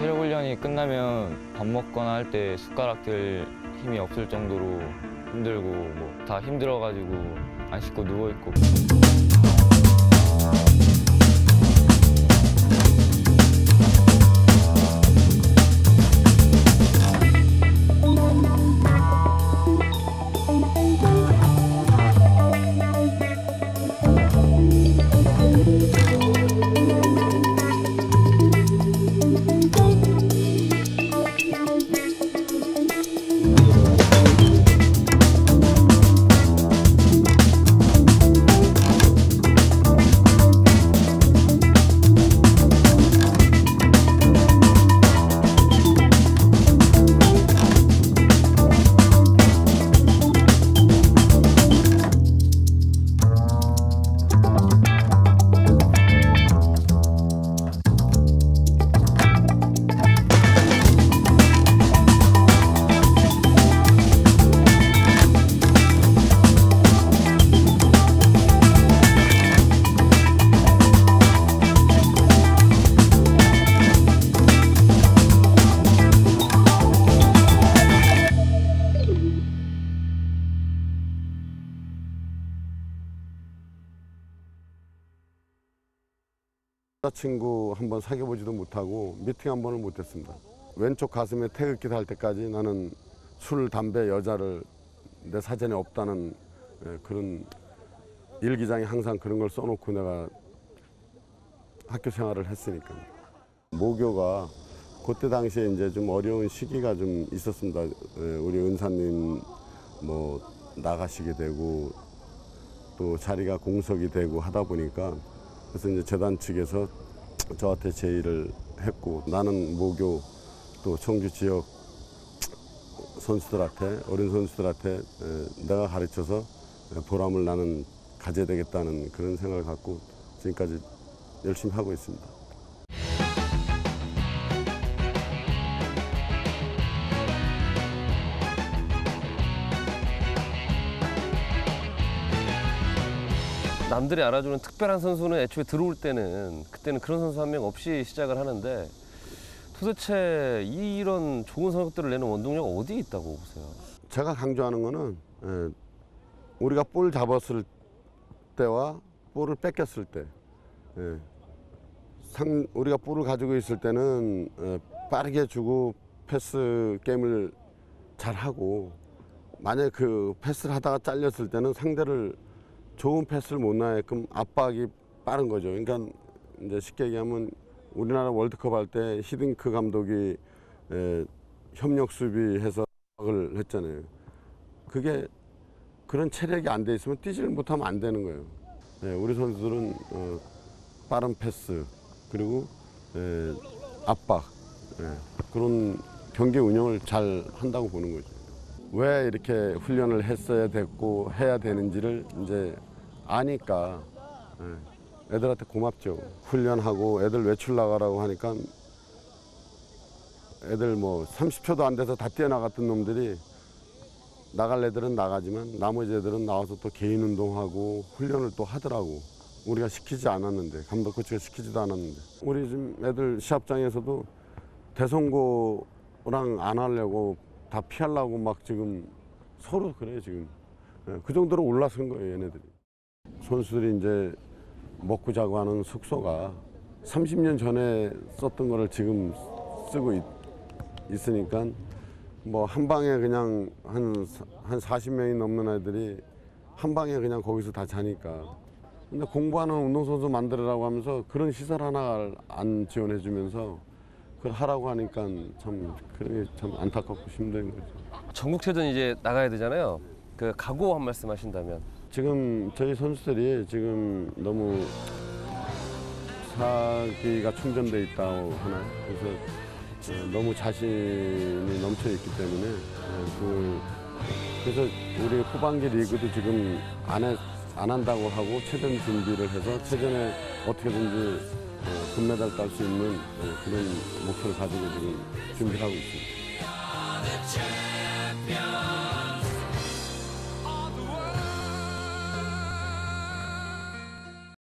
체력 훈련이 끝나면 밥 먹거나 할 때 숟가락 들 힘이 없을 정도로 힘들고 뭐 다 힘들어가지고 안 씻고 누워 있고 여자친구 한 번 사귀어보지도 못하고 미팅 한 번을 못했습니다. 왼쪽 가슴에 태극기 달 때까지 나는 술, 담배, 여자를 내 사전에 없다는 예, 그런 일기장에 항상 그런 걸 써놓고 내가 학교 생활을 했으니까. 모교가 그때 당시에 이제 좀 어려운 시기가 좀 있었습니다. 예, 우리 은사님 뭐 나가시게 되고 또 자리가 공석이 되고 하다 보니까 그래서 이제 재단 측에서 저한테 제의를 했고 나는 모교 또 청주 지역 선수들한테 어린 선수들한테 에, 내가 가르쳐서 보람을 나는 가져야 되겠다는 그런 생각을 갖고 지금까지 열심히 하고 있습니다. 남들이 알아주는 특별한 선수는 애초에 들어올 때는 그때는 그런 선수 한 명 없이 시작을 하는데 도대체 이런 좋은 성적들을 내는 원동력 어디에 있다고 보세요? 제가 강조하는 거는 에, 우리가 볼 잡았을 때와 볼을 뺏겼을 때 예, 상, 우리가 볼을 가지고 있을 때는 에, 빠르게 주고 패스 게임을 잘 하고 만약에 그 패스를 하다가 잘렸을 때는 상대를 좋은 패스를 못 나게끔 압박이 빠른 거죠. 그러니까 이제 쉽게 얘기하면 우리나라 월드컵 할 때 히딩크 감독이 에, 협력 수비해서 압박을 했잖아요. 그게 그런 체력이 안 돼 있으면 뛰지를 못하면 안 되는 거예요. 예, 우리 선수들은 어, 빠른 패스 그리고 에, 압박 예, 그런 경기 운영을 잘 한다고 보는 거죠. 왜 이렇게 훈련을 했어야 됐고 해야 되는지를 이제 아니까. 예, 애들한테 고맙죠. 훈련하고 애들 외출 나가라고 하니까 애들 뭐 30초도 안 돼서 다 뛰어나갔던 놈들이 나갈 애들은 나가지만 나머지 애들은 나와서 또 개인 운동하고 훈련을 또 하더라고. 우리가 시키지 않았는데 감독 코치가 시키지도 않았는데. 우리 지금 애들 시합장에서도 대성고랑 안 하려고 다 피하려고 막 지금 서로 그래 지금. 예, 그 정도로 올라선 거예요 얘네들이 선수들이 이제 먹고 자고 하는 숙소가 30년 전에 썼던 거를 지금 쓰고 있, 있으니까 뭐 한 방에 그냥 한, 사- 한 40명이 넘는 애들이 한 방에 그냥 거기서 다 자니까 근데 공부하는 운동선수 만들으라고 하면서 그런 시설 하나 안 지원해 주면서 그걸 하라고 하니까 참 그런 게 참 안타깝고 힘든 거죠. 전국체전 이제 나가야 되잖아요. 그 각오 한 말씀 하신다면 지금 저희 선수들이 지금 너무 사기가 충전돼 있다고 하나요? 그래서 어, 너무 자신이 넘쳐 있기 때문에 어, 그 그래서 우리 후반기 리그도 지금 안, 해, 안 한다고 하고 최전 준비를 해서 최전에 어떻게든지 어, 금메달 딸 수 있는 어, 그런 목표를 가지고 지금 준비를 하고 있습니다.